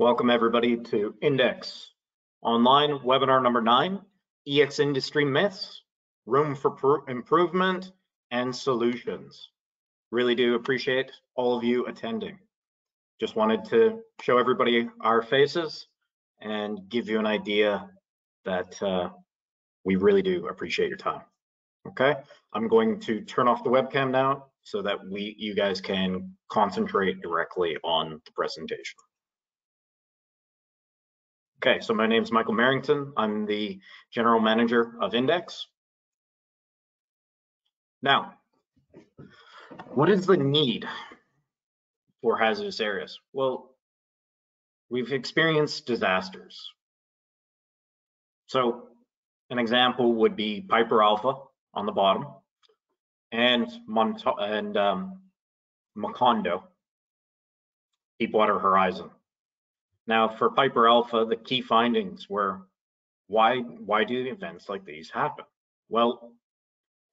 Welcome everybody to Index Online webinar number nine, EX Industry Myths, Room for Improvement and Solutions. Really do appreciate all of you attending. Just wanted to show everybody our faces and give you an idea that uh, we really do appreciate your time. Okay, I'm going to turn off the webcam now so that we you guys can concentrate directly on the presentation. Okay, so my name is Michael Merrington. I'm the general manager of Index. Now, what is the need for hazardous areas? Well, we've experienced disasters. So an example would be Piper Alpha on the bottom and, Mont and um, Macondo, Deepwater Horizon. Now for Piper Alpha, the key findings were why, why do events like these happen? Well,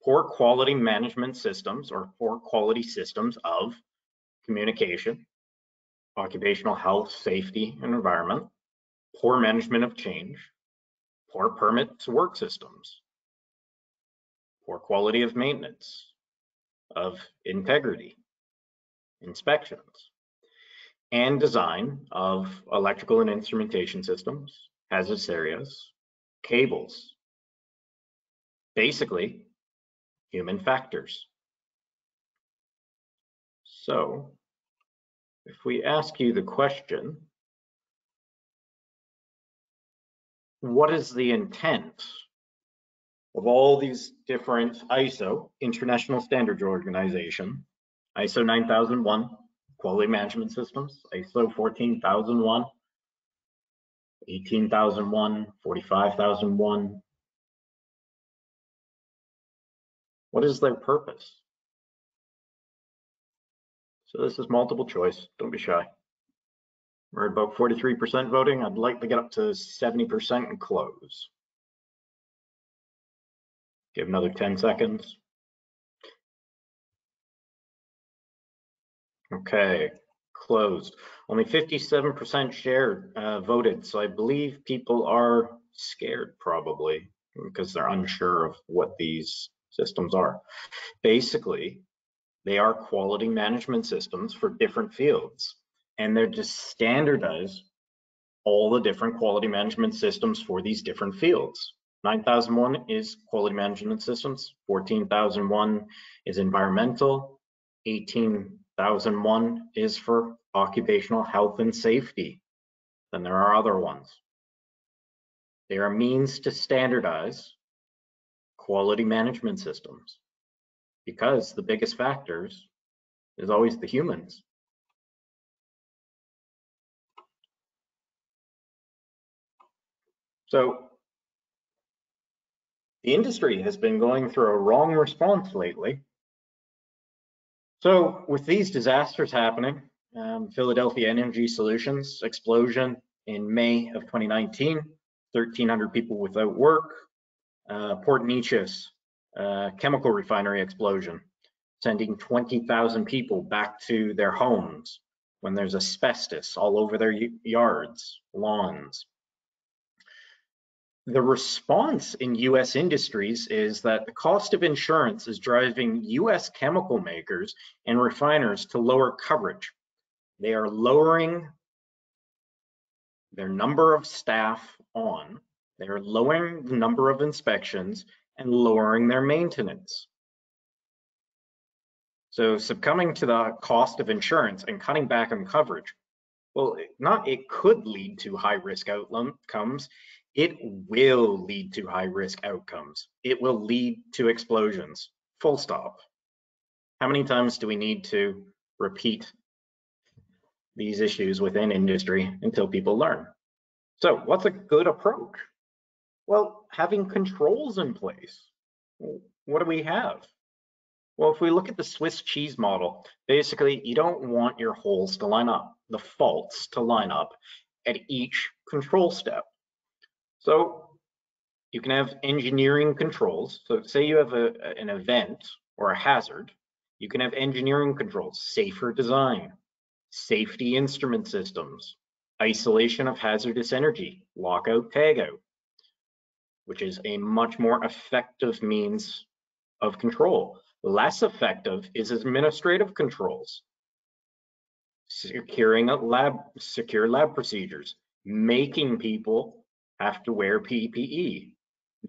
poor quality management systems or poor quality systems of communication, occupational health, safety, and environment, poor management of change, poor permit to work systems, poor quality of maintenance, of integrity, inspections, and design of electrical and instrumentation systems, hazardous areas, cables, basically human factors. So if we ask you the question, what is the intent of all these different ISO, International Standards Organization, ISO 9001, quality management systems, ISO 14001, 18001, 45001. What is their purpose? So this is multiple choice, don't be shy. We're at about 43% voting. I'd like to get up to 70% and close. Give another 10 seconds. Okay, closed. Only 57% shared uh, voted, so I believe people are scared probably because they're unsure of what these systems are. Basically, they are quality management systems for different fields, and they're just standardized all the different quality management systems for these different fields. 9001 is quality management systems, 14001 is environmental, 18001 is for occupational health and safety. Then there are other ones. They are means to standardize quality management systems because the biggest factors is always the humans. So the industry has been going through a wrong response lately. So with these disasters happening, um, Philadelphia Energy Solutions explosion in May of 2019, 1,300 people without work. Uh, Port Neches uh, chemical refinery explosion, sending 20,000 people back to their homes when there's asbestos all over their yards, lawns the response in US industries is that the cost of insurance is driving US chemical makers and refiners to lower coverage. They are lowering their number of staff on, they are lowering the number of inspections and lowering their maintenance. So succumbing to the cost of insurance and cutting back on coverage, well, not it could lead to high risk outcomes it will lead to high risk outcomes. It will lead to explosions, full stop. How many times do we need to repeat these issues within industry until people learn? So what's a good approach? Well, having controls in place. What do we have? Well, if we look at the Swiss cheese model, basically you don't want your holes to line up, the faults to line up at each control step. So you can have engineering controls. So say you have a, an event or a hazard, you can have engineering controls, safer design, safety instrument systems, isolation of hazardous energy, lockout tagout, which is a much more effective means of control. Less effective is administrative controls, securing a lab, secure lab procedures, making people have to wear PPE,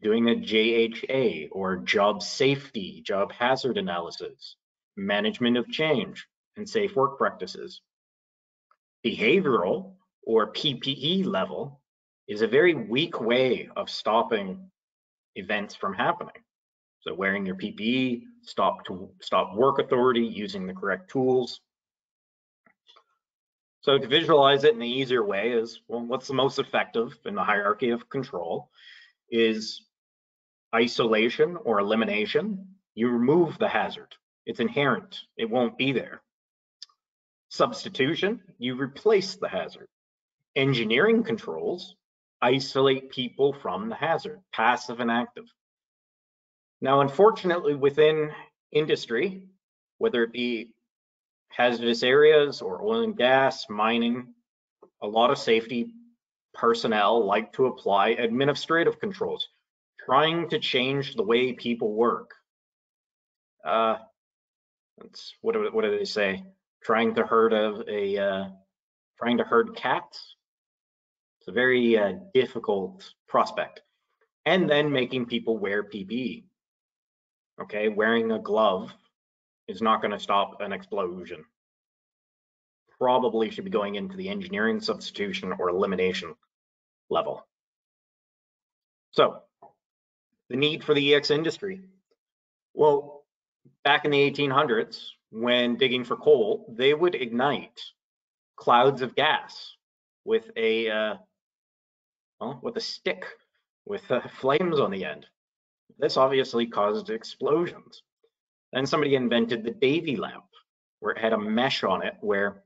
doing a JHA or job safety, job hazard analysis, management of change, and safe work practices. Behavioral or PPE level is a very weak way of stopping events from happening. So wearing your PPE, stop to stop work authority, using the correct tools. So to visualize it in the easier way is, well, what's the most effective in the hierarchy of control is isolation or elimination. You remove the hazard. It's inherent. It won't be there. Substitution, you replace the hazard. Engineering controls, isolate people from the hazard, passive and active. Now, unfortunately, within industry, whether it be hazardous areas or oil and gas, mining, a lot of safety personnel like to apply administrative controls, trying to change the way people work. Uh, that's what do, what do they say? Trying to herd a, a uh, trying to herd cats. It's a very uh, difficult prospect. And then making people wear PPE. Okay, wearing a glove is not going to stop an explosion. Probably should be going into the engineering substitution or elimination level. So the need for the EX industry. Well, back in the 1800s, when digging for coal, they would ignite clouds of gas with a uh, well, with a stick with uh, flames on the end. This obviously caused explosions. Then somebody invented the Davy lamp, where it had a mesh on it where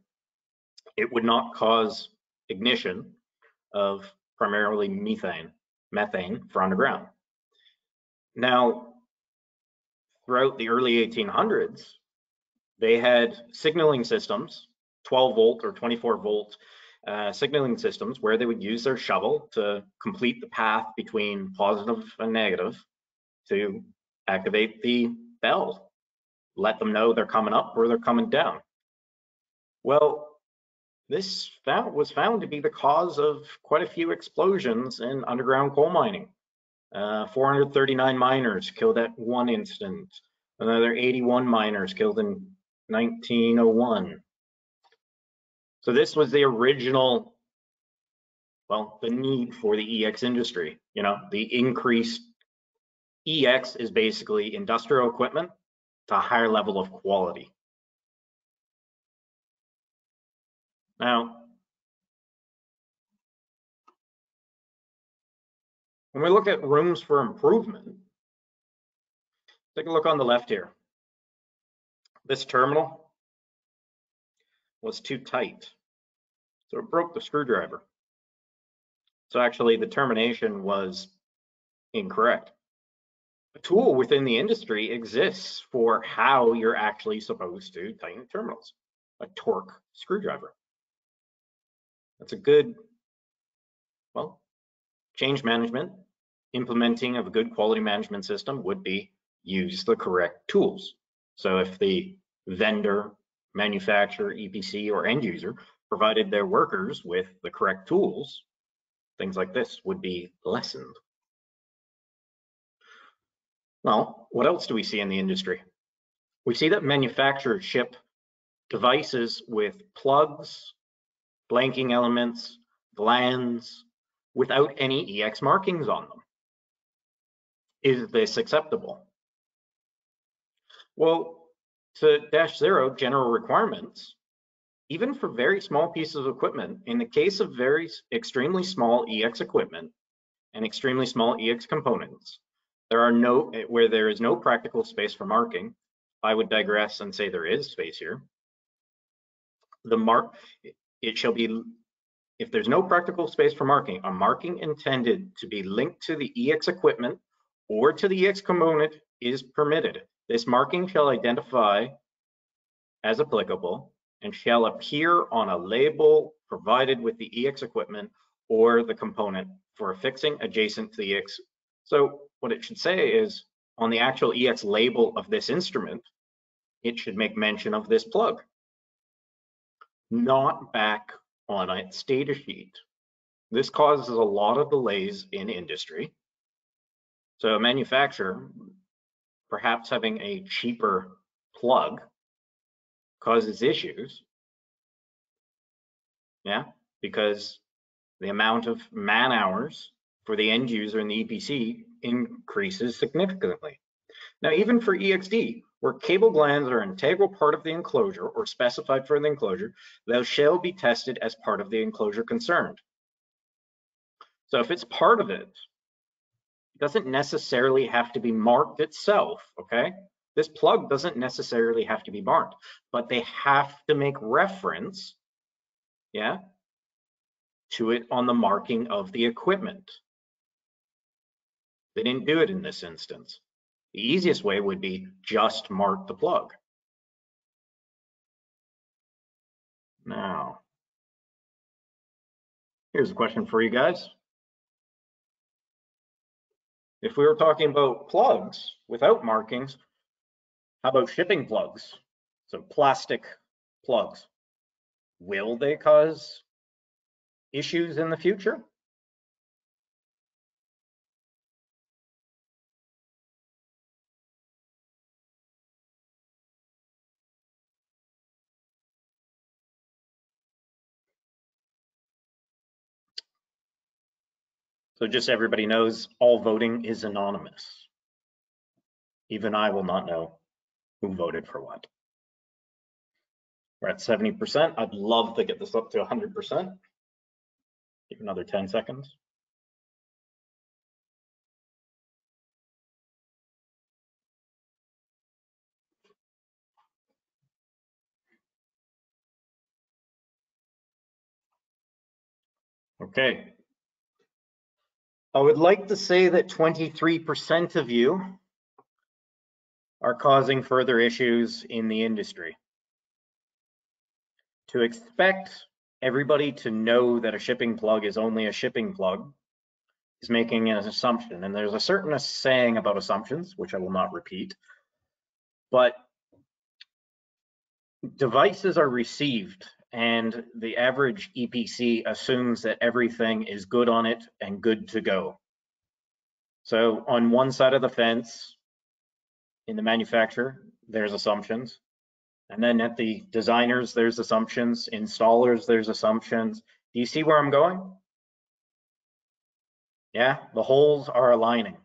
it would not cause ignition of primarily methane, methane for underground. Now, throughout the early 1800s, they had signaling systems, 12 volt or 24 volt uh, signaling systems where they would use their shovel to complete the path between positive and negative to activate the bell, let them know they're coming up or they're coming down. Well, this found, was found to be the cause of quite a few explosions in underground coal mining. Uh, 439 miners killed at one incident. Another 81 miners killed in 1901. So this was the original, well, the need for the EX industry. You know, the increased EX is basically industrial equipment to a higher level of quality. Now, when we look at rooms for improvement, take a look on the left here. This terminal was too tight, so it broke the screwdriver. So actually the termination was incorrect tool within the industry exists for how you're actually supposed to tighten terminals, a torque screwdriver. That's a good, well, change management, implementing of a good quality management system would be use the correct tools. So if the vendor, manufacturer, EPC, or end user provided their workers with the correct tools, things like this would be lessened. Well, what else do we see in the industry? We see that manufacturers ship devices with plugs, blanking elements, glands, without any EX markings on them. Is this acceptable? Well, to dash zero general requirements, even for very small pieces of equipment, in the case of very extremely small EX equipment and extremely small EX components, there are no, eh, where there is no practical space for marking, I would digress and say there is space here. The mark, it shall be, if there's no practical space for marking, a marking intended to be linked to the EX equipment or to the EX component is permitted. This marking shall identify, as applicable, and shall appear on a label provided with the EX equipment or the component for affixing adjacent to the EX. So what it should say is on the actual EX label of this instrument, it should make mention of this plug, not back on its data sheet. This causes a lot of delays in industry. So a manufacturer, perhaps having a cheaper plug causes issues. Yeah, because the amount of man hours for the end user in the EPC increases significantly. Now, even for EXD, where cable glands are an integral part of the enclosure or specified for the enclosure, those shall be tested as part of the enclosure concerned. So if it's part of it, it doesn't necessarily have to be marked itself, okay? This plug doesn't necessarily have to be marked, but they have to make reference, yeah, to it on the marking of the equipment. They didn't do it in this instance. The easiest way would be just mark the plug. Now, here's a question for you guys. If we were talking about plugs without markings, how about shipping plugs? So plastic plugs. Will they cause issues in the future? So just everybody knows all voting is anonymous. Even I will not know who voted for what. We're at 70%. I'd love to get this up to 100%. Give another 10 seconds. Okay, I would like to say that 23% of you are causing further issues in the industry. To expect everybody to know that a shipping plug is only a shipping plug is making an assumption. And there's a certain saying about assumptions, which I will not repeat, but devices are received and the average EPC assumes that everything is good on it and good to go. So on one side of the fence, in the manufacturer, there's assumptions. And then at the designers, there's assumptions. Installers, there's assumptions. Do you see where I'm going? Yeah, the holes are aligning.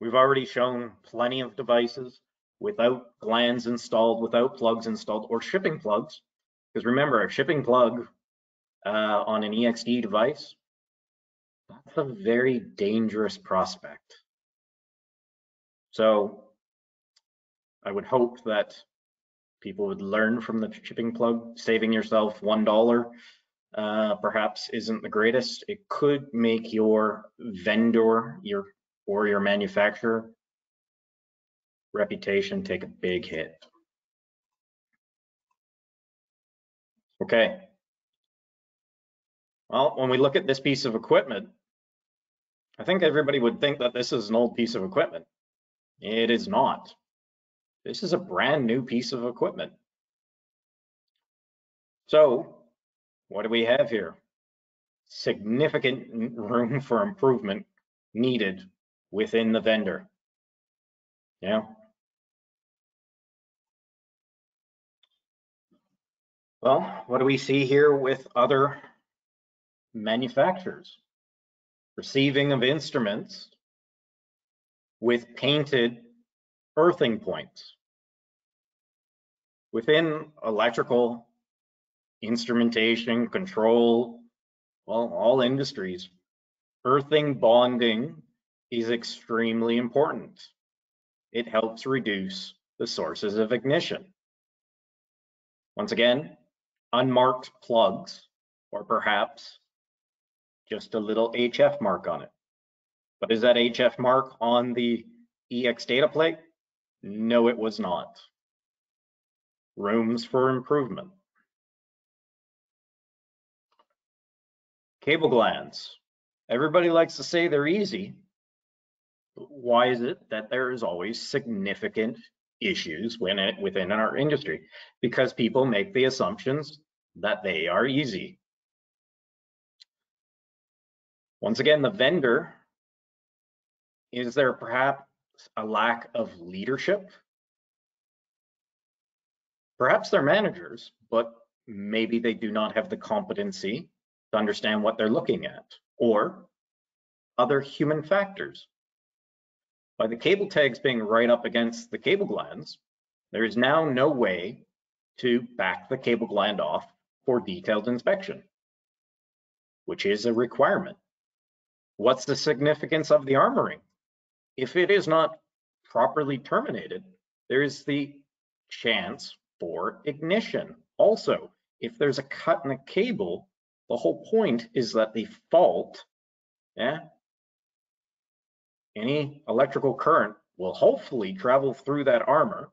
We've already shown plenty of devices without glands installed, without plugs installed, or shipping plugs. Because remember, a shipping plug uh, on an EXD device, that's a very dangerous prospect. So I would hope that people would learn from the shipping plug. Saving yourself $1 uh, perhaps isn't the greatest. It could make your vendor your or your manufacturer reputation take a big hit. Okay. Well, when we look at this piece of equipment, I think everybody would think that this is an old piece of equipment. It is not. This is a brand new piece of equipment. So what do we have here? Significant room for improvement needed within the vendor. Yeah. Well, what do we see here with other manufacturers? Receiving of instruments with painted earthing points. Within electrical instrumentation, control, well, all industries, earthing bonding is extremely important. It helps reduce the sources of ignition. Once again, unmarked plugs, or perhaps just a little HF mark on it. But is that HF mark on the EX data plate? No, it was not. rooms for improvement. Cable glands. Everybody likes to say they're easy. Why is it that there is always significant issues within our industry? Because people make the assumptions that they are easy. Once again, the vendor, is there perhaps a lack of leadership? Perhaps they're managers, but maybe they do not have the competency to understand what they're looking at or other human factors. By the cable tags being right up against the cable glands, there is now no way to back the cable gland off for detailed inspection, which is a requirement. What's the significance of the armoring? If it is not properly terminated, there is the chance for ignition. Also, if there's a cut in the cable, the whole point is that the fault, yeah, any electrical current will hopefully travel through that armor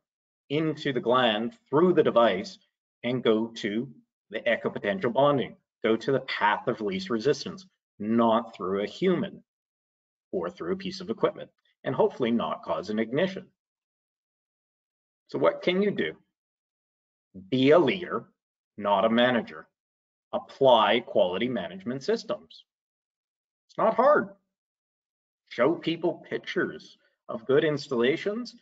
into the gland through the device and go to the equipotential bonding, go to the path of least resistance not through a human or through a piece of equipment, and hopefully not cause an ignition. So what can you do? Be a leader, not a manager. Apply quality management systems. It's not hard. Show people pictures of good installations.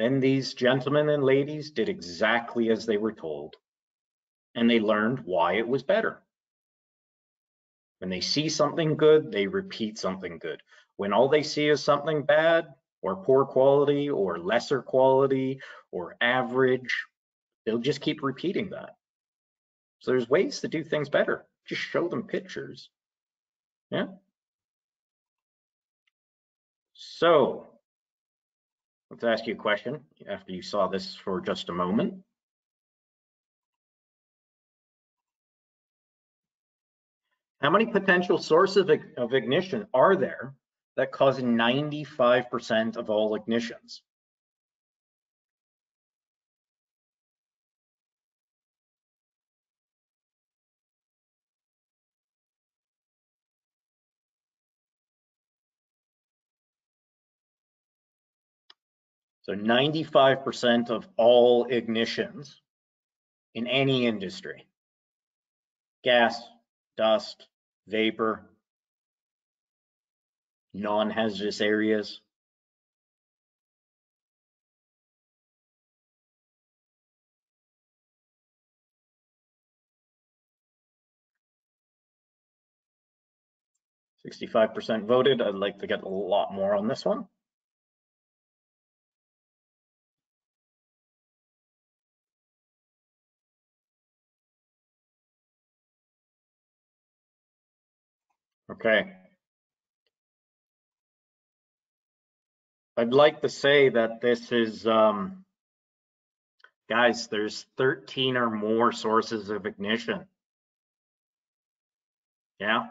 Then these gentlemen and ladies did exactly as they were told, and they learned why it was better. When they see something good, they repeat something good. When all they see is something bad or poor quality or lesser quality or average, they'll just keep repeating that. So there's ways to do things better. Just show them pictures. Yeah. So let's ask you a question after you saw this for just a moment. How many potential sources of, ignition are there that cause 95% of all ignitions? So 95% of all ignitions in any industry, gas, dust, vapor, non-hazardous areas. Sixty-five percent voted. I'd like to get a lot more on this one. Okay. I'd like to say that this is, um, guys, there's 13 or more sources of ignition. Yeah.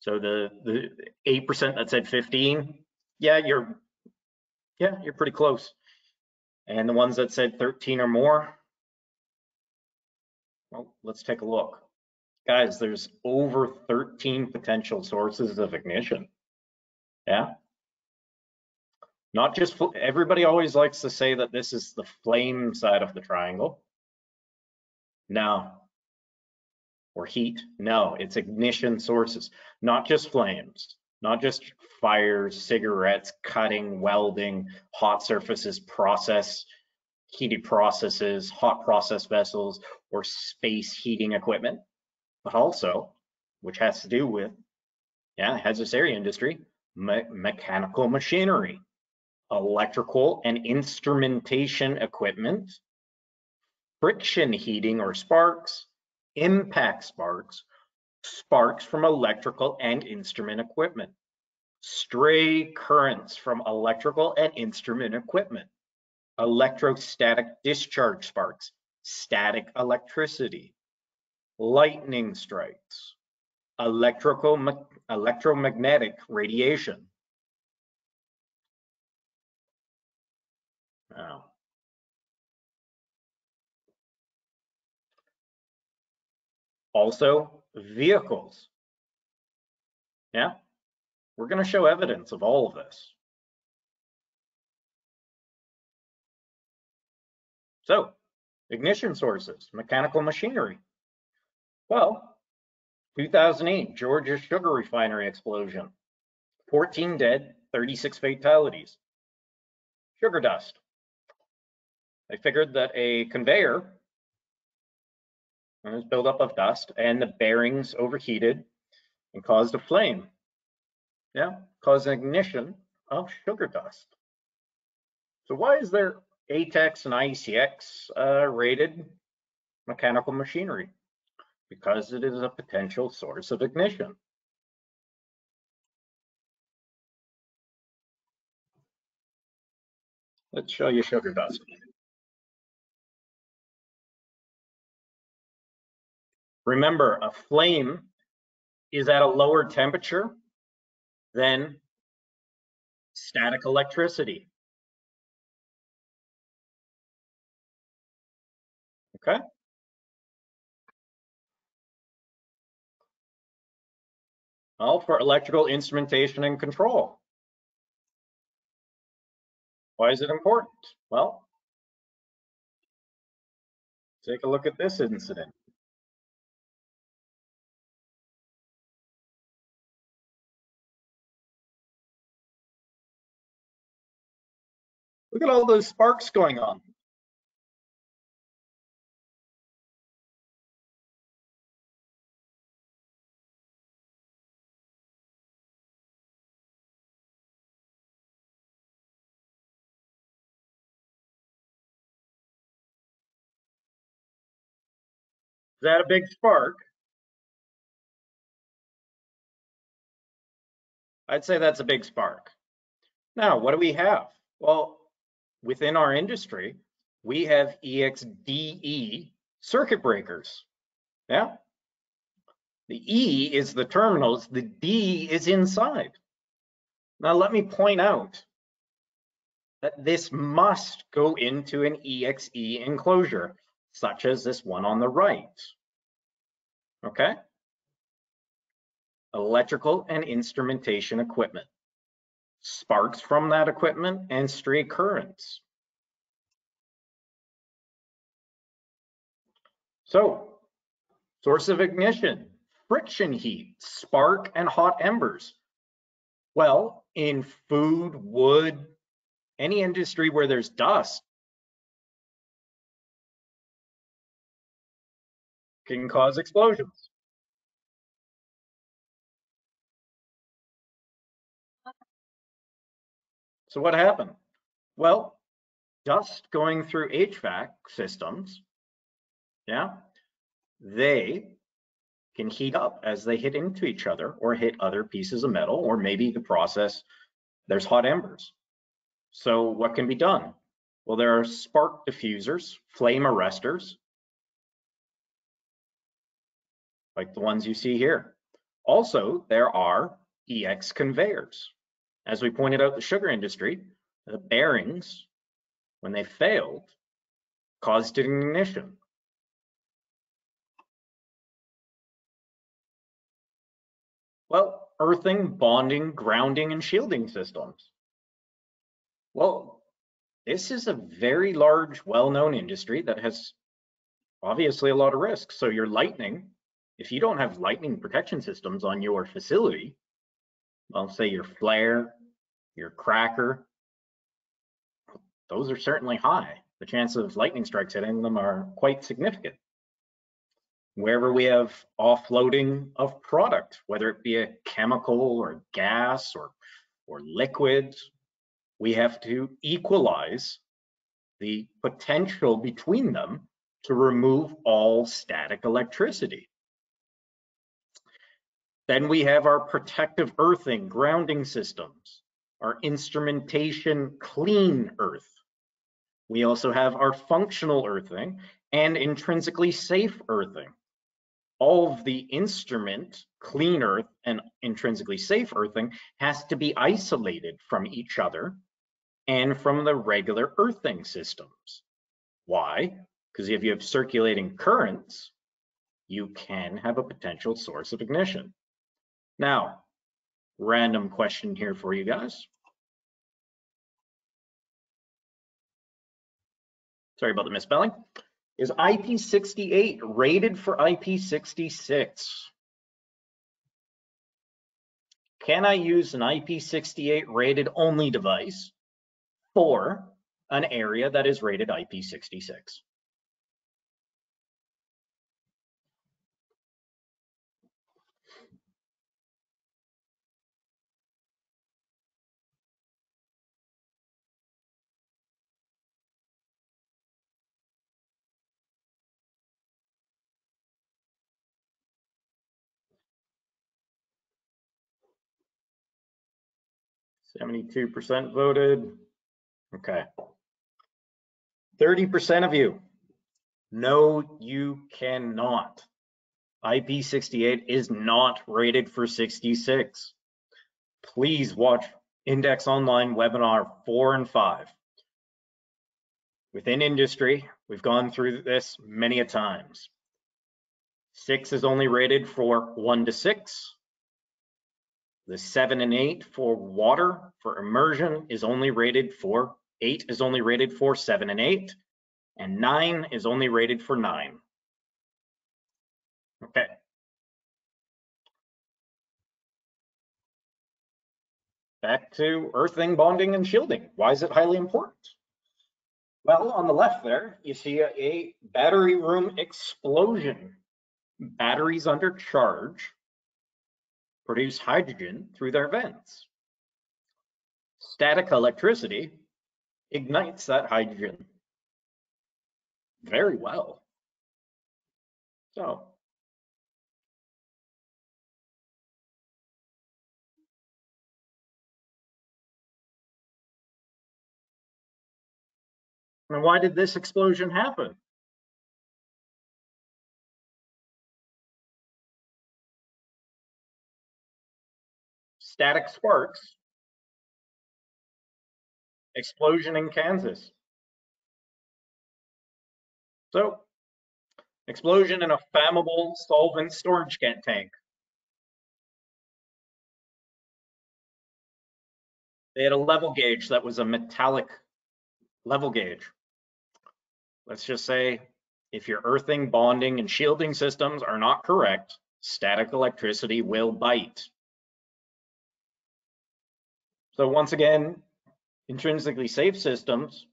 So the the 8% that said 15, yeah, you're yeah, you're pretty close. And the ones that said 13 or more, well, let's take a look guys, there's over 13 potential sources of ignition. Yeah. Not just, everybody always likes to say that this is the flame side of the triangle. No. Or heat. No, it's ignition sources, not just flames, not just fires, cigarettes, cutting, welding, hot surfaces, process, heated processes, hot process vessels, or space heating equipment but also, which has to do with, yeah, hazardous area industry, me mechanical machinery, electrical and instrumentation equipment, friction heating or sparks, impact sparks, sparks from electrical and instrument equipment, stray currents from electrical and instrument equipment, electrostatic discharge sparks, static electricity, lightning strikes, electrical, electromagnetic radiation. Also vehicles. Yeah, we're going to show evidence of all of this. So, ignition sources, mechanical machinery, well, 2008, Georgia sugar refinery explosion. 14 dead, 36 fatalities. Sugar dust. They figured that a conveyor was buildup of dust and the bearings overheated and caused a flame. Yeah, caused ignition of sugar dust. So why is there ATEX and IECEx uh, rated mechanical machinery? Because it is a potential source of ignition. Let's show you sugar dust. Remember, a flame is at a lower temperature than static electricity. Okay. Well, for electrical instrumentation and control. Why is it important? Well, take a look at this incident. Look at all those sparks going on. That a big spark? I'd say that's a big spark. Now, what do we have? Well, within our industry, we have EXDE circuit breakers. Yeah. The E is the terminals, the D is inside. Now, let me point out that this must go into an EXE enclosure, such as this one on the right. Okay? Electrical and instrumentation equipment sparks from that equipment, and stray currents. So, source of ignition, friction heat, spark, and hot embers. Well, in food, wood, any industry where there's dust can cause explosions. So what happened? Well, dust going through HVAC systems, yeah, they can heat up as they hit into each other or hit other pieces of metal, or maybe the process, there's hot embers. So what can be done? Well, there are spark diffusers, flame arresters, like the ones you see here. Also, there are EX conveyors. As we pointed out, the sugar industry, the bearings, when they failed, caused an ignition. Well, earthing, bonding, grounding, and shielding systems. Well, this is a very large, well-known industry that has obviously a lot of risks. So your lightning, if you don't have lightning protection systems on your facility, well, say your flare, your cracker, those are certainly high. The chance of lightning strikes hitting them are quite significant. Wherever we have offloading of product, whether it be a chemical or gas or, or liquid, we have to equalize the potential between them to remove all static electricity. Then we have our protective earthing grounding systems, our instrumentation clean earth. We also have our functional earthing and intrinsically safe earthing. All of the instrument, clean earth and intrinsically safe earthing has to be isolated from each other and from the regular earthing systems. Why? Because if you have circulating currents, you can have a potential source of ignition. Now, random question here for you guys. Sorry about the misspelling. Is IP68 rated for IP66? Can I use an IP68 rated only device for an area that is rated IP66? Seventy-two percent voted. Okay. Thirty percent of you. No, you cannot. IP68 is not rated for 66. Please watch Index Online webinar four and five. Within industry, we've gone through this many a times. Six is only rated for one to six. The seven and eight for water for immersion is only rated for eight is only rated for seven and eight, and nine is only rated for nine. Okay. Back to earthing, bonding, and shielding. Why is it highly important? Well, on the left there, you see a, a battery room explosion. Batteries under charge produce hydrogen through their vents. Static electricity ignites that hydrogen very well. So And why did this explosion happen? Static sparks. Explosion in Kansas. So, explosion in a flammable solvent storage tank. They had a level gauge that was a metallic level gauge let's just say if your earthing, bonding, and shielding systems are not correct, static electricity will bite. So once again, intrinsically safe systems,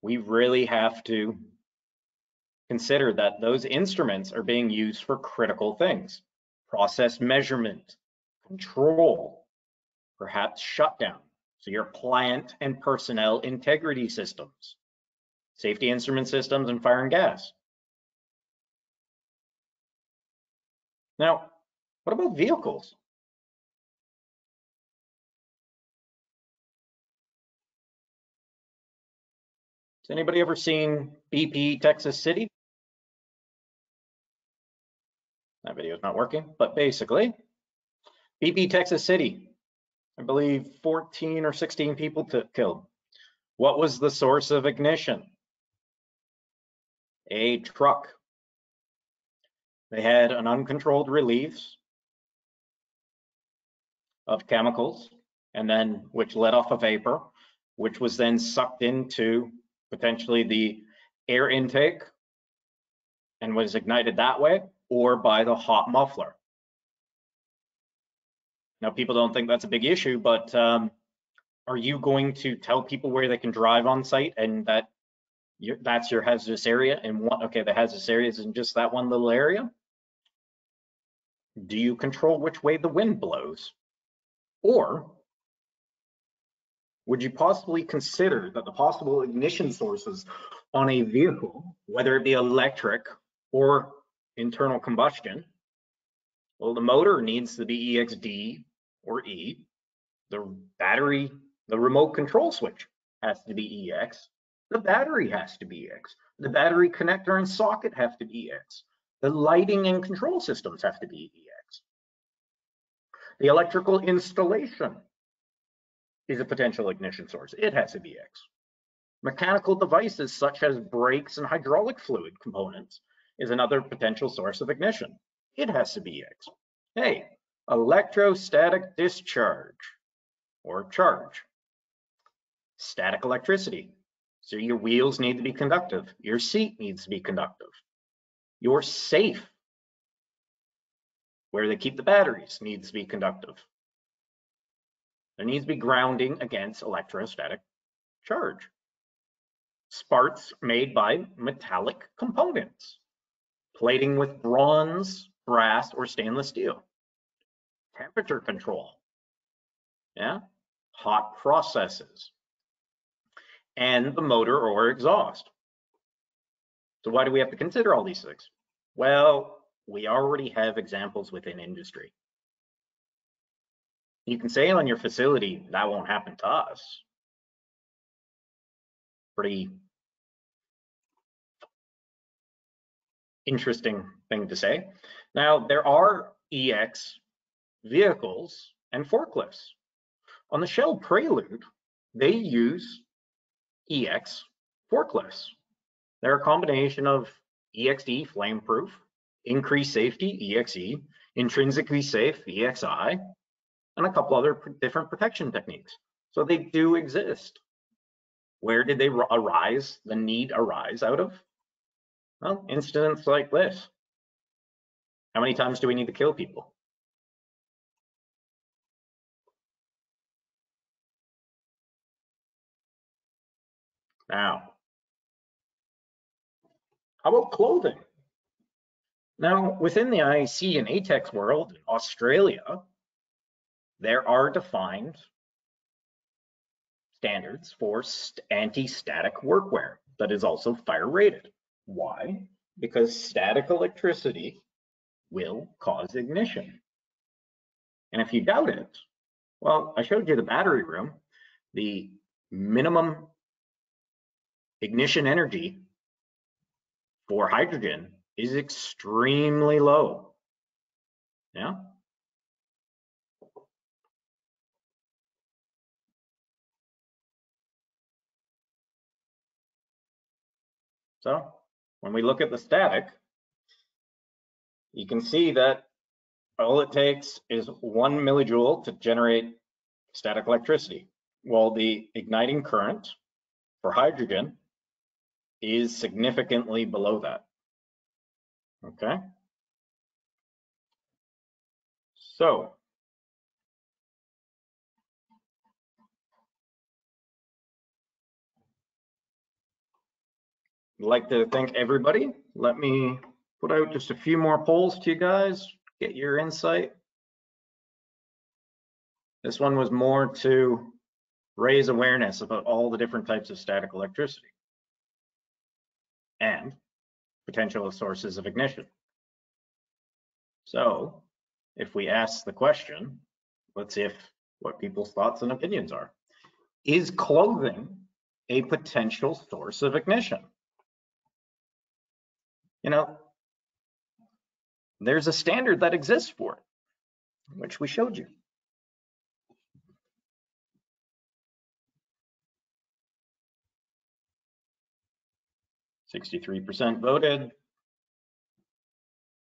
we really have to consider that those instruments are being used for critical things. Process measurement, control, perhaps shutdown. So your plant and personnel integrity systems safety instrument systems, and fire and gas. Now, what about vehicles? Has anybody ever seen BP Texas City? That video is not working, but basically, BP Texas City, I believe 14 or 16 people killed. What was the source of ignition? a truck. They had an uncontrolled release of chemicals and then which let off a vapor, which was then sucked into potentially the air intake and was ignited that way or by the hot muffler. Now, people don't think that's a big issue, but um, are you going to tell people where they can drive on site and that that's your hazardous area and one, okay, the hazardous area is in just that one little area. Do you control which way the wind blows? Or would you possibly consider that the possible ignition sources on a vehicle, whether it be electric or internal combustion, well, the motor needs to be EXD or E. The battery, the remote control switch has to be EX. The battery has to be X. The battery connector and socket have to be X. The lighting and control systems have to be EX. The electrical installation is a potential ignition source. It has to be X. Mechanical devices such as brakes and hydraulic fluid components is another potential source of ignition. It has to be EX. Hey, electrostatic discharge or charge. Static electricity. So your wheels need to be conductive. Your seat needs to be conductive. Your safe, where they keep the batteries, needs to be conductive. There needs to be grounding against electrostatic charge. Sparks made by metallic components. Plating with bronze, brass, or stainless steel. Temperature control. Yeah, hot processes. And the motor or exhaust. So why do we have to consider all these things? Well, we already have examples within industry. You can say on your facility, that won't happen to us. Pretty interesting thing to say. Now, there are EX vehicles and forklifts. On the Shell Prelude, they use EX forklifts. They're a combination of EXD flameproof, increased safety EXE, intrinsically safe EXI, and a couple other different protection techniques. So they do exist. Where did they arise, the need arise out of? Well, incidents like this. How many times do we need to kill people? Now, how about clothing? Now, within the IEC and ATEX world, Australia, there are defined standards for anti-static workwear that is also fire rated. Why? Because static electricity will cause ignition. And if you doubt it, well, I showed you the battery room. The minimum ignition energy for hydrogen is extremely low. Yeah. So when we look at the static, you can see that all it takes is one millijoule to generate static electricity, while the igniting current for hydrogen is significantly below that. Okay. So I'd like to thank everybody. Let me put out just a few more polls to you guys, get your insight. This one was more to raise awareness about all the different types of static electricity and potential sources of ignition. So if we ask the question, let's see if what people's thoughts and opinions are. Is clothing a potential source of ignition? You know, there's a standard that exists for it, which we showed you. Sixty-three percent voted.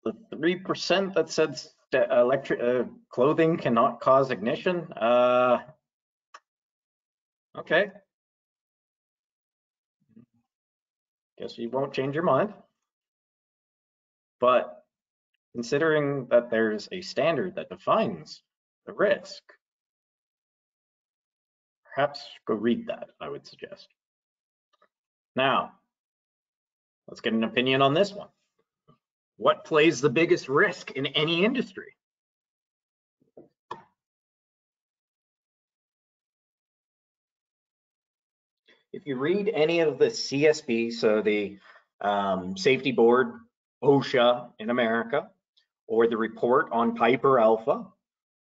The three percent that said electric uh, clothing cannot cause ignition. Uh, okay. Guess you won't change your mind. But considering that there's a standard that defines the risk, perhaps go read that, I would suggest. Now, let's get an opinion on this one. What plays the biggest risk in any industry? If you read any of the CSB, so the um, safety board OSHA in America, or the report on Piper Alpha,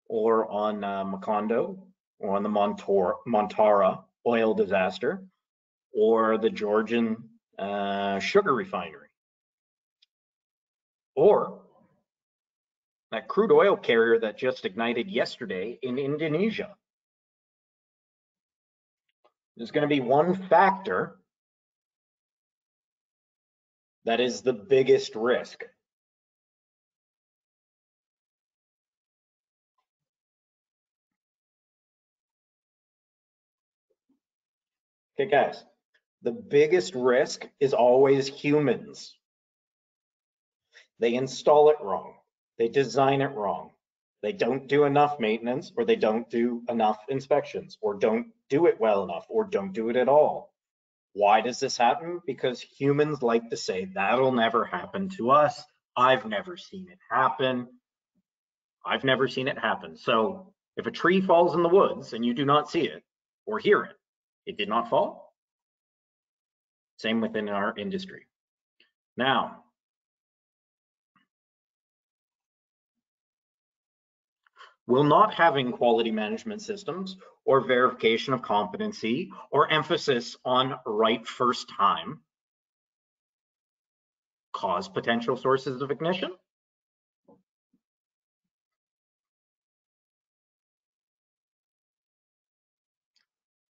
or on uh, Macondo, or on the Montor Montara oil disaster, or the Georgian uh, sugar refinery, or that crude oil carrier that just ignited yesterday in Indonesia. There's going to be one factor that is the biggest risk. Okay, guys, the biggest risk is always humans. They install it wrong. They design it wrong. They don't do enough maintenance or they don't do enough inspections or don't do it well enough or don't do it at all. Why does this happen? Because humans like to say, that'll never happen to us. I've never seen it happen. I've never seen it happen. So if a tree falls in the woods and you do not see it or hear it, it did not fall. Same within our industry. Now, will not having quality management systems or verification of competency or emphasis on right first time cause potential sources of ignition?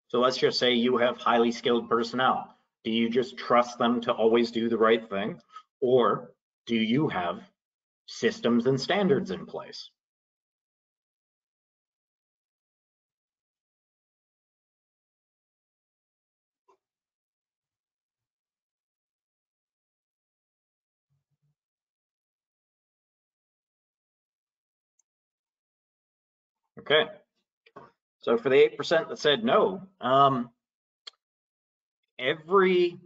So let's just say you have highly skilled personnel. Do you just trust them to always do the right thing? Or do you have systems and standards in place? Okay. So for the 8% that said no, um, every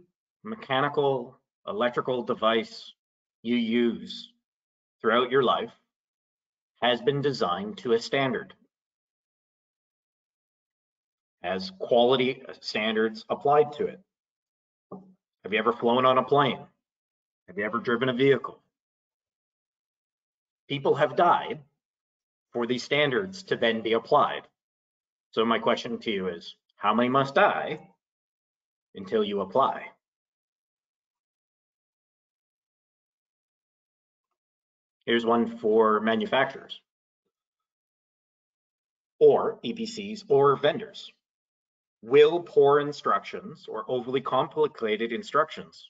mechanical, electrical device you use throughout your life has been designed to a standard, has quality standards applied to it. Have you ever flown on a plane? Have you ever driven a vehicle? People have died for these standards to then be applied. So my question to you is, how many must I until you apply? Here's one for manufacturers or EPCs or vendors. Will poor instructions or overly complicated instructions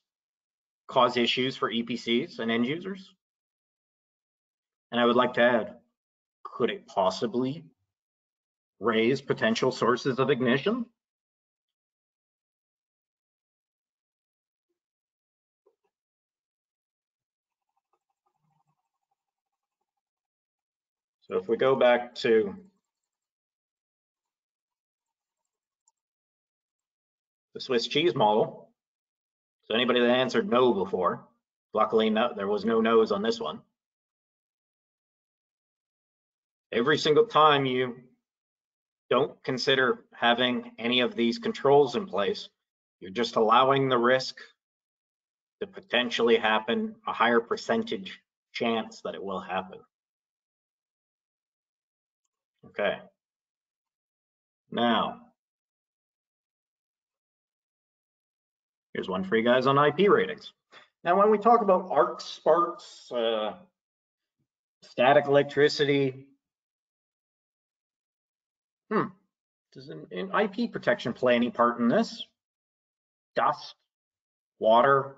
cause issues for EPCs and end users? And I would like to add, could it possibly raise potential sources of ignition? So if we go back to the Swiss cheese model, so anybody that answered no before, luckily no, there was no no's on this one. Every single time you don't consider having any of these controls in place, you're just allowing the risk to potentially happen, a higher percentage chance that it will happen. Okay. Now, here's one for you guys on IP ratings. Now, when we talk about arc sparks, uh, static electricity, hmm, does an, an IP protection play any part in this? Dust, water.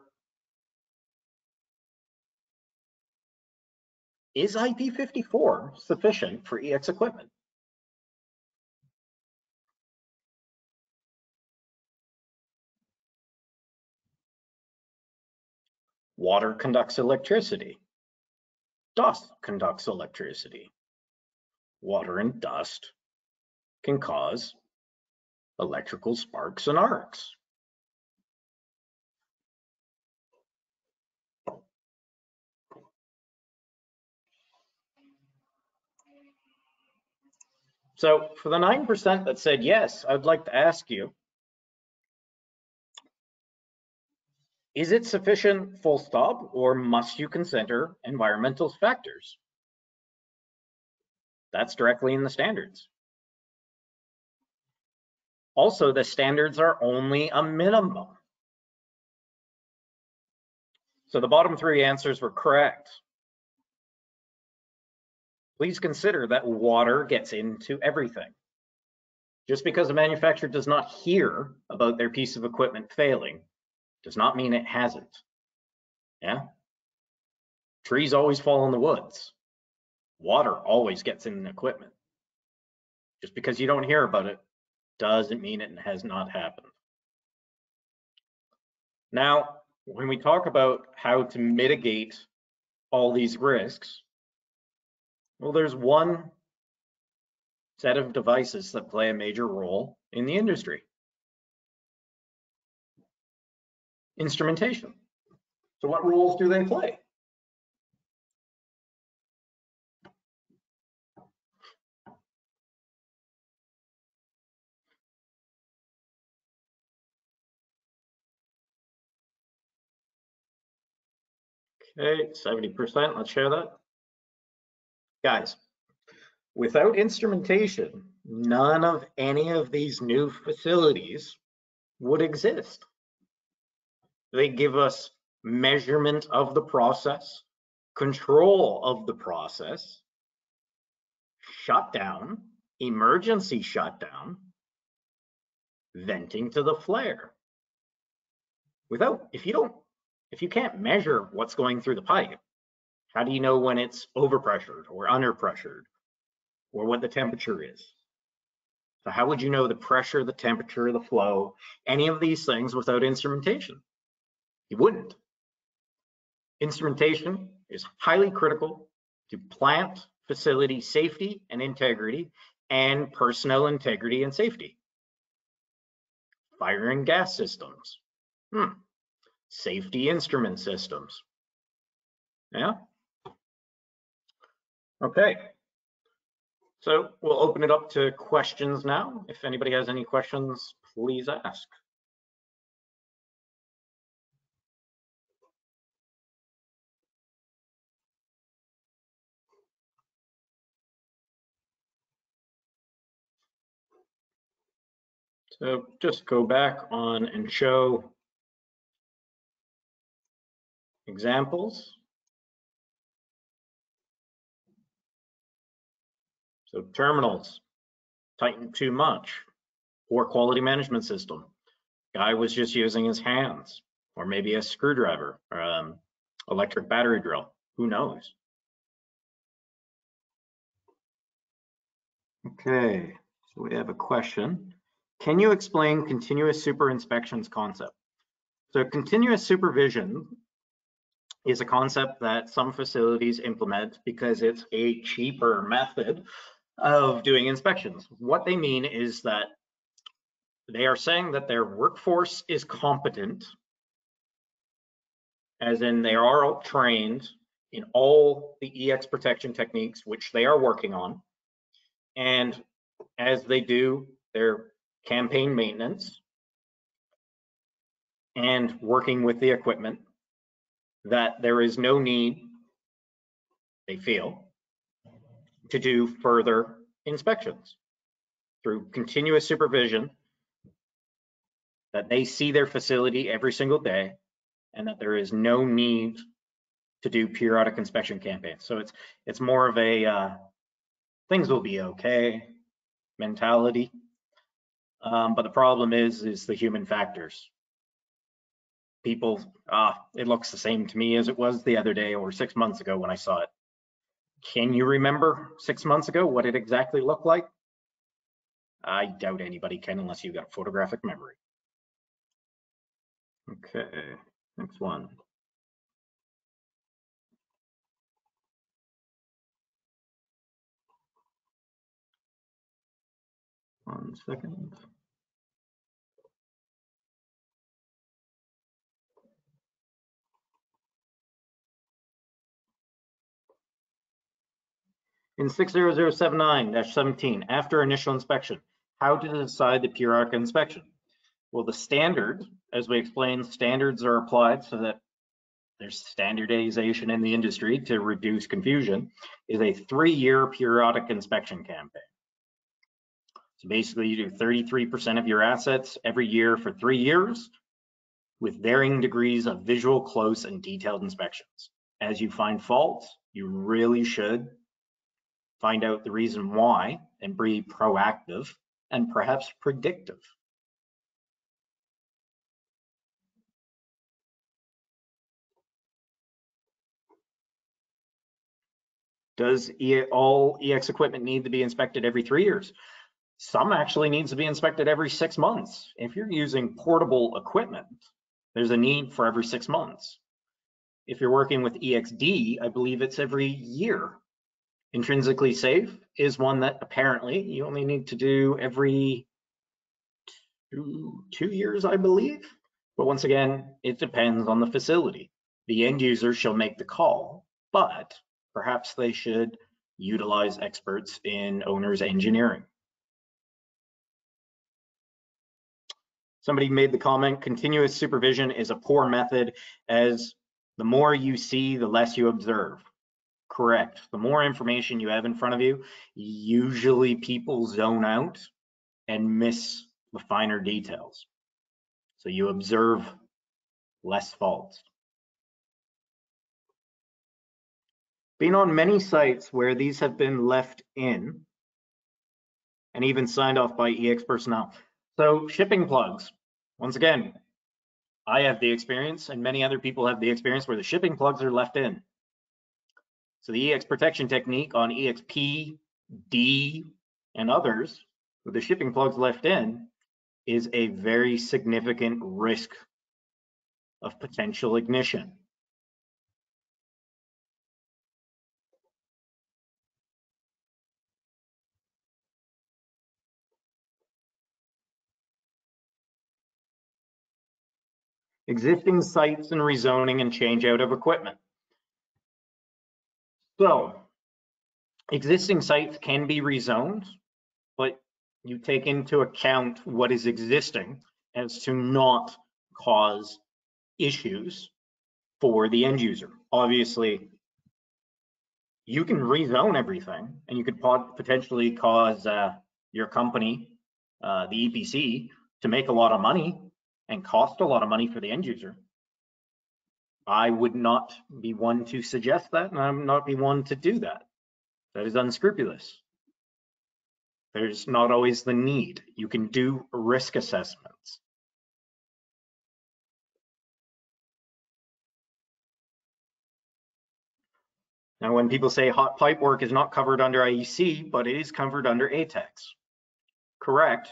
Is IP54 sufficient for EX equipment? Water conducts electricity. Dust conducts electricity. Water and dust can cause electrical sparks and arcs. So for the 9% that said yes, I'd like to ask you, Is it sufficient full stop or must you consider environmental factors? That's directly in the standards. Also, the standards are only a minimum. So the bottom three answers were correct. Please consider that water gets into everything. Just because a manufacturer does not hear about their piece of equipment failing does not mean it hasn't. Yeah. Trees always fall in the woods. Water always gets in the equipment. Just because you don't hear about it doesn't mean it has not happened. Now, when we talk about how to mitigate all these risks, well, there's one set of devices that play a major role in the industry. Instrumentation. So what roles do they play? Okay, 70%, let's share that. Guys, without instrumentation, none of any of these new facilities would exist. They give us measurement of the process, control of the process, shutdown, emergency shutdown, venting to the flare. Without, if you don't if you can't measure what's going through the pipe, how do you know when it's overpressured or underpressured or what the temperature is? So how would you know the pressure, the temperature, the flow, any of these things without instrumentation? You wouldn't. Instrumentation is highly critical to plant facility safety and integrity and personnel integrity and safety. Fire and gas systems. Hmm safety instrument systems. Yeah. Okay. So we'll open it up to questions now. If anybody has any questions, please ask. So just go back on and show Examples. So terminals, tighten too much, poor quality management system. Guy was just using his hands, or maybe a screwdriver, or um, electric battery drill, who knows? Okay, so we have a question. Can you explain continuous supervision concept? So continuous supervision is a concept that some facilities implement because it's a cheaper method of doing inspections. What they mean is that they are saying that their workforce is competent, as in they are trained in all the EX protection techniques, which they are working on. And as they do their campaign maintenance and working with the equipment, that there is no need, they feel, to do further inspections through continuous supervision that they see their facility every single day and that there is no need to do periodic inspection campaigns. So it's it's more of a uh, things will be okay mentality. Um, but the problem is is the human factors people, ah, it looks the same to me as it was the other day or six months ago when I saw it. Can you remember six months ago what it exactly looked like? I doubt anybody can unless you've got photographic memory. Okay, next one. One second. In 60079-17, after initial inspection, how to decide the periodic inspection? Well, the standard, as we explained, standards are applied so that there's standardization in the industry to reduce confusion, is a three-year periodic inspection campaign. So basically you do 33% of your assets every year for three years with varying degrees of visual, close, and detailed inspections. As you find faults, you really should find out the reason why, and be proactive and perhaps predictive. Does all EX equipment need to be inspected every three years? Some actually needs to be inspected every six months. If you're using portable equipment, there's a need for every six months. If you're working with EXD, I believe it's every year Intrinsically safe is one that apparently you only need to do every two, two years, I believe. But once again, it depends on the facility. The end user shall make the call, but perhaps they should utilize experts in owner's engineering. Somebody made the comment, continuous supervision is a poor method as the more you see, the less you observe. Correct. The more information you have in front of you, usually people zone out and miss the finer details. So you observe less faults. Been on many sites where these have been left in and even signed off by EX personnel. So shipping plugs, once again, I have the experience and many other people have the experience where the shipping plugs are left in. So the EX protection technique on EXP, D, and others with the shipping plugs left in is a very significant risk of potential ignition. Existing sites and rezoning and change out of equipment. So existing sites can be rezoned, but you take into account what is existing as to not cause issues for the end user. Obviously, you can rezone everything and you could potentially cause uh, your company, uh, the EPC, to make a lot of money and cost a lot of money for the end user. I would not be one to suggest that, and I'm not be one to do that. That is unscrupulous. There's not always the need. You can do risk assessments. Now, when people say hot pipe work is not covered under IEC, but it is covered under ATEX. Correct,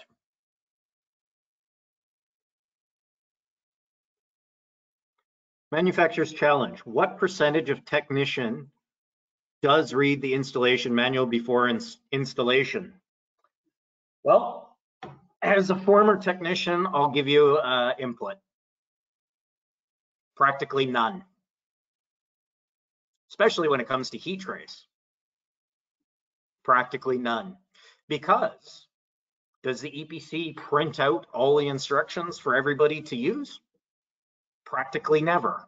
Manufacturer's challenge. What percentage of technician does read the installation manual before ins installation? Well, as a former technician, I'll give you uh, input. Practically none, especially when it comes to heat trace. Practically none. Because does the EPC print out all the instructions for everybody to use? Practically never.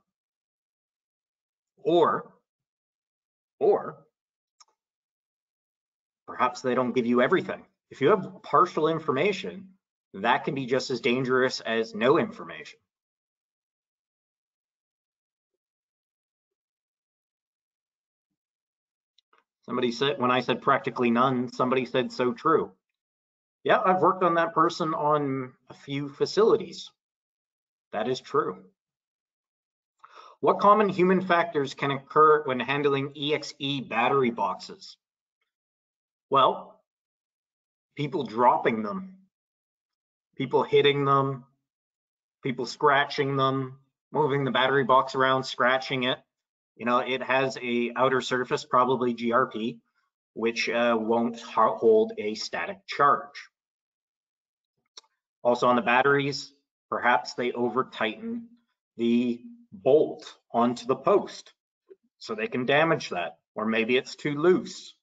Or, or perhaps they don't give you everything. If you have partial information, that can be just as dangerous as no information. Somebody said, when I said practically none, somebody said so true. Yeah, I've worked on that person on a few facilities. That is true. What common human factors can occur when handling EXE battery boxes? Well, people dropping them, people hitting them, people scratching them, moving the battery box around, scratching it. You know, it has a outer surface, probably GRP, which uh, won't hold a static charge. Also on the batteries, perhaps they over tighten the bolt onto the post so they can damage that, or maybe it's too loose.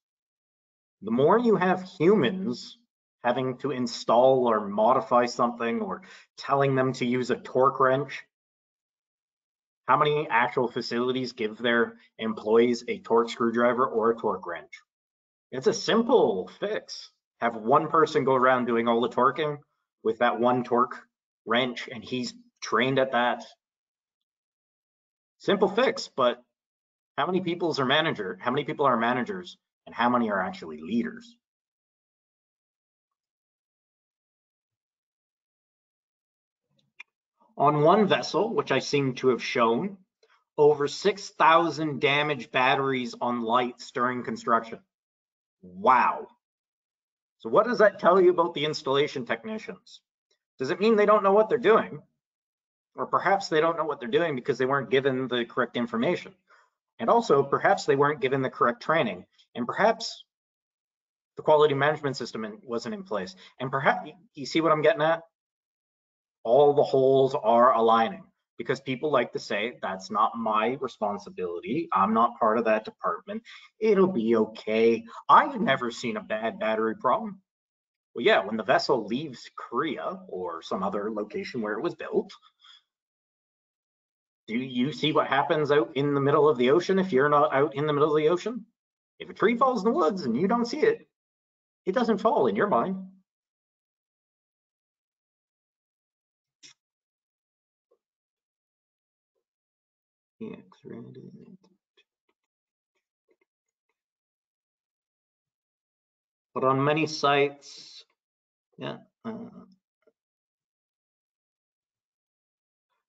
The more you have humans having to install or modify something or telling them to use a torque wrench, how many actual facilities give their employees a torque screwdriver or a torque wrench? It's a simple fix. Have one person go around doing all the torquing with that one torque wrench and he's trained at that Simple fix, but how many people's are manager? How many people are managers and how many are actually leaders? On one vessel, which I seem to have shown, over 6,000 damaged batteries on lights during construction. Wow. So what does that tell you about the installation technicians? Does it mean they don't know what they're doing? Or perhaps they don't know what they're doing because they weren't given the correct information. And also, perhaps they weren't given the correct training. And perhaps the quality management system wasn't in place. And perhaps, you see what I'm getting at? All the holes are aligning because people like to say, that's not my responsibility. I'm not part of that department. It'll be okay. I've never seen a bad battery problem. Well, yeah, when the vessel leaves Korea or some other location where it was built, do you see what happens out in the middle of the ocean if you're not out in the middle of the ocean? If a tree falls in the woods and you don't see it, it doesn't fall in your mind. But on many sites, yeah. Uh,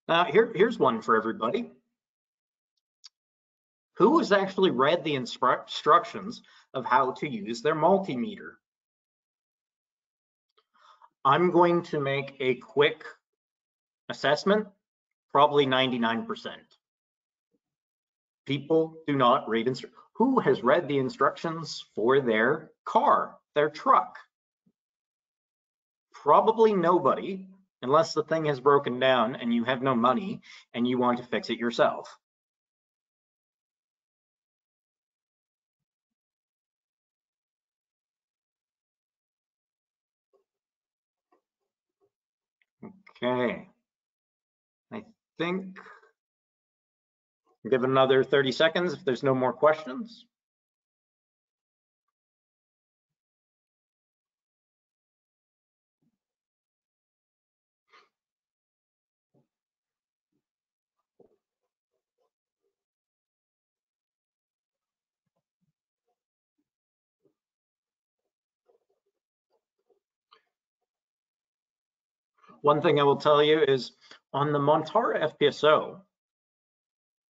now here, here's one for everybody. Who has actually read the instructions of how to use their multimeter? I'm going to make a quick assessment, probably 99%. People do not read instructions. Who has read the instructions for their car, their truck? Probably nobody, unless the thing has broken down and you have no money and you want to fix it yourself. Okay. I think give another 30 seconds if there's no more questions. One thing I will tell you is on the Montara FPSO,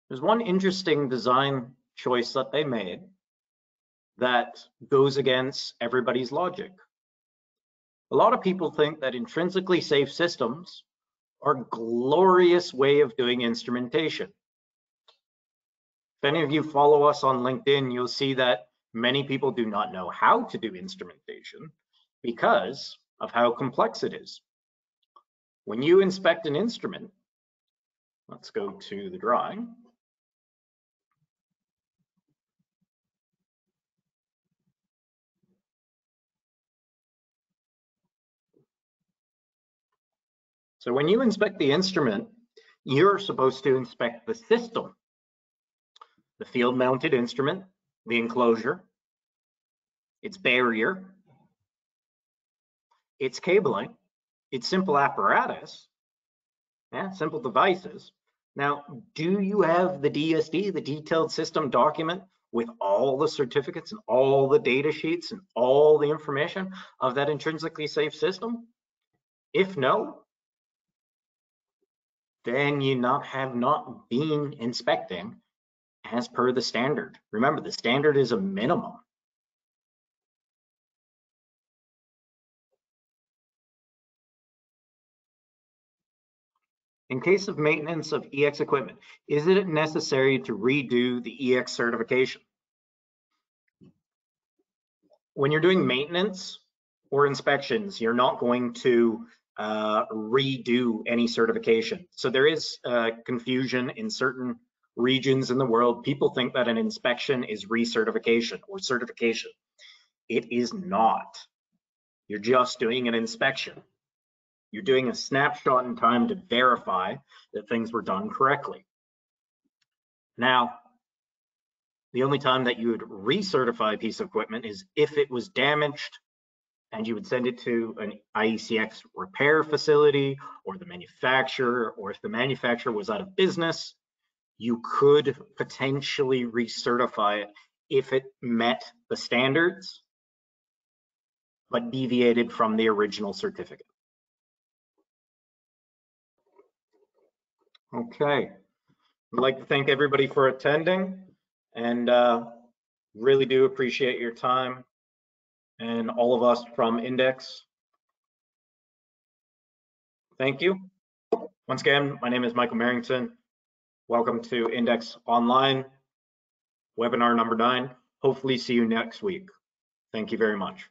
there's one interesting design choice that they made that goes against everybody's logic. A lot of people think that intrinsically safe systems are a glorious way of doing instrumentation. If any of you follow us on LinkedIn, you'll see that many people do not know how to do instrumentation because of how complex it is. When you inspect an instrument, let's go to the drawing. So when you inspect the instrument, you're supposed to inspect the system, the field mounted instrument, the enclosure, its barrier, its cabling, it's simple apparatus, yeah, simple devices. Now, do you have the DSD, the detailed system document with all the certificates and all the data sheets and all the information of that intrinsically safe system? If no, then you not have not been inspecting as per the standard. Remember, the standard is a minimum. In case of maintenance of EX equipment, is it necessary to redo the EX certification? When you're doing maintenance or inspections, you're not going to uh, redo any certification. So there is uh, confusion in certain regions in the world. People think that an inspection is recertification or certification. It is not. You're just doing an inspection. You're doing a snapshot in time to verify that things were done correctly. Now, the only time that you would recertify a piece of equipment is if it was damaged and you would send it to an IECEx repair facility or the manufacturer, or if the manufacturer was out of business, you could potentially recertify it if it met the standards, but deviated from the original certificate. Okay, I'd like to thank everybody for attending and uh, really do appreciate your time and all of us from Index. Thank you. Once again, my name is Michael Merrington. Welcome to Index Online, webinar number nine. Hopefully see you next week. Thank you very much.